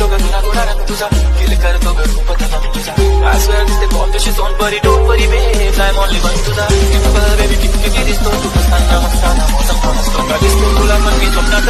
Photo का तुला रंग तुझा। किल करतो ग खूप तमाम तुझा। I swear this the bomb she don't worry don't worry, babe. I'm only one तुझा किती baby किती किती दिसतो तू कसाना मस्ताना मोठा असतो का दिसतो तुला पण मी स्वप्नात